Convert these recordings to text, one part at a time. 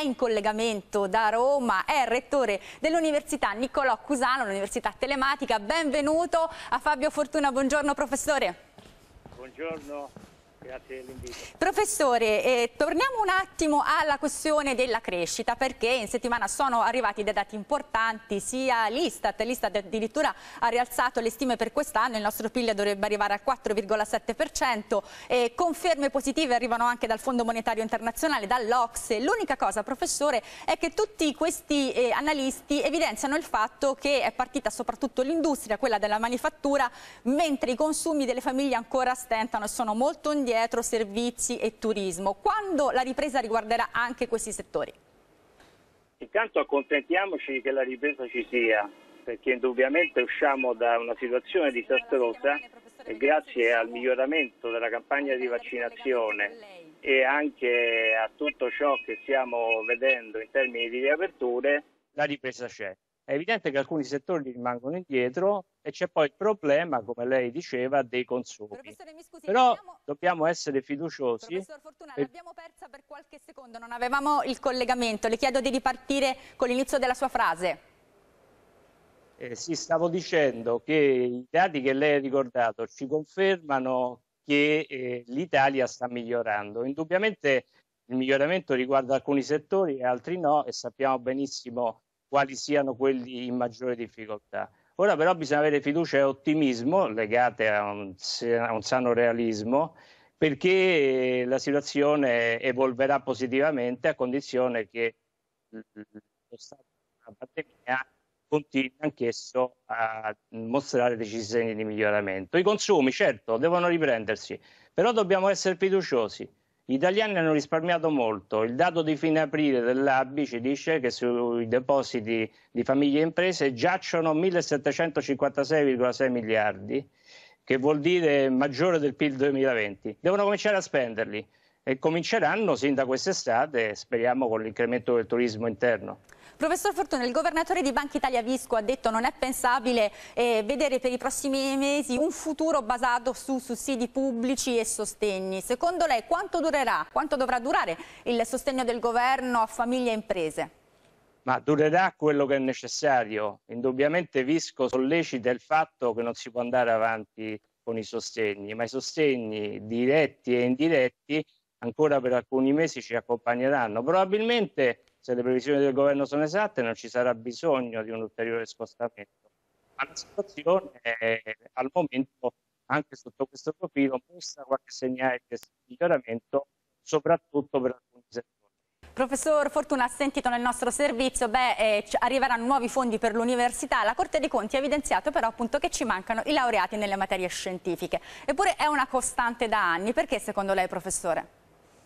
in collegamento da Roma, è rettore dell'Università Niccolò Cusano, l'Università Telematica. Benvenuto a Fabio Fortuna, buongiorno professore. Buongiorno. Grazie dell'invito. Professore, eh, torniamo un attimo alla questione della crescita perché in settimana sono arrivati dei dati importanti, sia l'Istat, l'Istat addirittura ha rialzato le stime per quest'anno, il nostro PIL dovrebbe arrivare al 4,7%, eh, conferme positive arrivano anche dal Fondo Monetario Internazionale, dall'Ox. L'unica cosa, professore, è che tutti questi eh, analisti evidenziano il fatto che è partita soprattutto l'industria, quella della manifattura, mentre i consumi delle famiglie ancora stentano e sono molto indietro indietro servizi e turismo. Quando la ripresa riguarderà anche questi settori? Intanto accontentiamoci che la ripresa ci sia, perché indubbiamente usciamo da una situazione disastrosa e grazie al miglioramento della campagna di vaccinazione e anche a tutto ciò che stiamo vedendo in termini di riaperture, la ripresa c'è. È evidente che alcuni settori rimangono indietro e c'è poi il problema, come lei diceva, dei consumi. Scusi, Però abbiamo... dobbiamo essere fiduciosi. Professor Fortuna, per... l'abbiamo persa per qualche secondo, non avevamo il collegamento. Le chiedo di ripartire con l'inizio della sua frase. Eh, sì, stavo dicendo che i dati che lei ha ricordato ci confermano che eh, l'Italia sta migliorando. Indubbiamente il miglioramento riguarda alcuni settori e altri no e sappiamo benissimo quali siano quelli in maggiore difficoltà. Ora però bisogna avere fiducia e ottimismo legate a un, a un sano realismo perché la situazione evolverà positivamente a condizione che lo stato della pandemia continui anch'esso a mostrare dei segni di miglioramento. I consumi, certo, devono riprendersi, però dobbiamo essere fiduciosi. Gli italiani hanno risparmiato molto. Il dato di fine aprile dell'ABI ci dice che sui depositi di famiglie e imprese giacciono 1.756,6 miliardi, che vuol dire maggiore del PIL 2020. Devono cominciare a spenderli e cominceranno sin da quest'estate, speriamo con l'incremento del turismo interno. Professor Fortuna, il governatore di Banca Italia Visco ha detto non è pensabile eh, vedere per i prossimi mesi un futuro basato su sussidi pubblici e sostegni. Secondo lei quanto durerà, quanto dovrà durare il sostegno del governo a famiglie e imprese? Ma durerà quello che è necessario. Indubbiamente Visco sollecita il fatto che non si può andare avanti con i sostegni, ma i sostegni diretti e indiretti ancora per alcuni mesi ci accompagneranno. Probabilmente se le previsioni del governo sono esatte non ci sarà bisogno di un ulteriore spostamento. Ma la situazione è, al momento, anche sotto questo profilo, mostra qualche segnale di miglioramento, soprattutto per alcuni settori. Professor Fortuna ha sentito nel nostro servizio, beh, eh, arriveranno nuovi fondi per l'università, la Corte dei Conti ha evidenziato però appunto che ci mancano i laureati nelle materie scientifiche. Eppure è una costante da anni, perché secondo lei professore?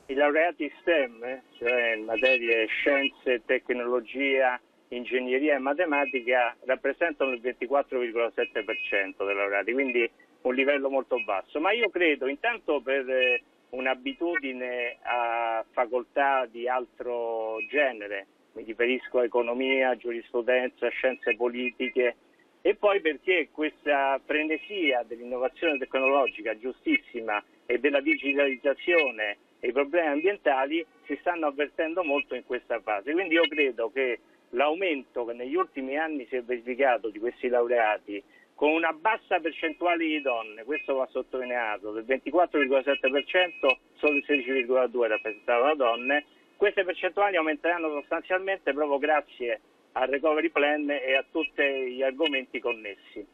I laureati STEM, cioè materie scienze, tecnologia, ingegneria e matematica, rappresentano il 24,7% dei laureati, quindi un livello molto basso. Ma io credo, intanto per eh, un'abitudine a facoltà di altro genere, mi riferisco a economia, giurisprudenza, scienze politiche, e poi perché questa frenesia dell'innovazione tecnologica giustissima e della digitalizzazione e i problemi ambientali si stanno avvertendo molto in questa fase. Quindi io credo che l'aumento che negli ultimi anni si è verificato di questi laureati con una bassa percentuale di donne, questo va sottolineato, del 24,7%, solo il 16,2% rappresentato da donne, queste percentuali aumenteranno sostanzialmente proprio grazie al recovery plan e a tutti gli argomenti connessi.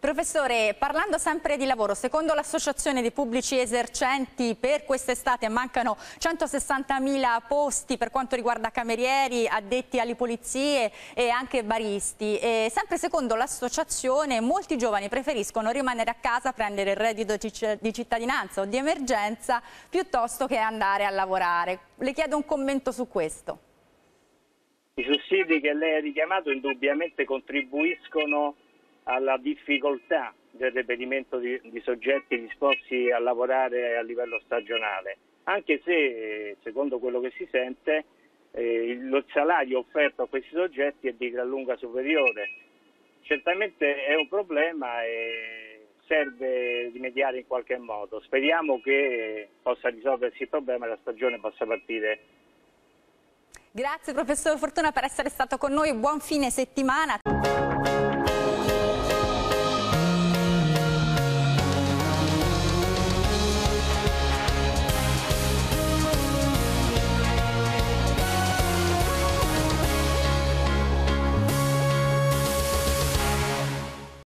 Professore, parlando sempre di lavoro, secondo l'associazione dei pubblici esercenti per quest'estate mancano 160.000 posti per quanto riguarda camerieri, addetti alle pulizie e anche baristi. E sempre secondo l'associazione molti giovani preferiscono rimanere a casa, prendere il reddito di cittadinanza o di emergenza piuttosto che andare a lavorare. Le chiedo un commento su questo. I sussidi che lei ha richiamato indubbiamente contribuiscono alla difficoltà del reperimento di, di, soggetti disposti a lavorare a livello stagionale, anche se, secondo quello che si sente, eh, lo salario offerto a questi soggetti è di gran lunga superiore. Certamente è un problema e serve rimediare in qualche modo. Speriamo che possa risolversi il problema e la stagione possa partire Grazie professor Fortuna per essere stato con noi, buon fine settimana.